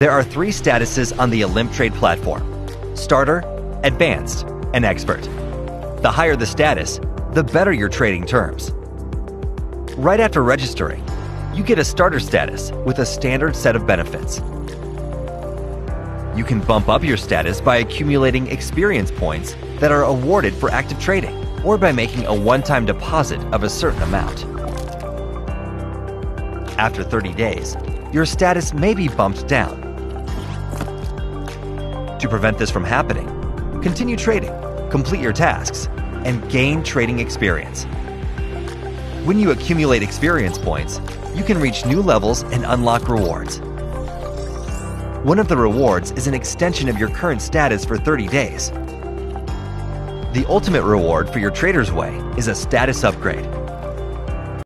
There are three statuses on the Olymp Trade platform Starter, Advanced, and Expert. The higher the status, the better your trading terms. Right after registering, you get a starter status with a standard set of benefits. You can bump up your status by accumulating experience points that are awarded for active trading or by making a one-time deposit of a certain amount. After 30 days, your status may be bumped down. To prevent this from happening, continue trading, complete your tasks, and gain trading experience. When you accumulate experience points, you can reach new levels and unlock rewards. One of the rewards is an extension of your current status for 30 days. The ultimate reward for your Trader's Way is a status upgrade.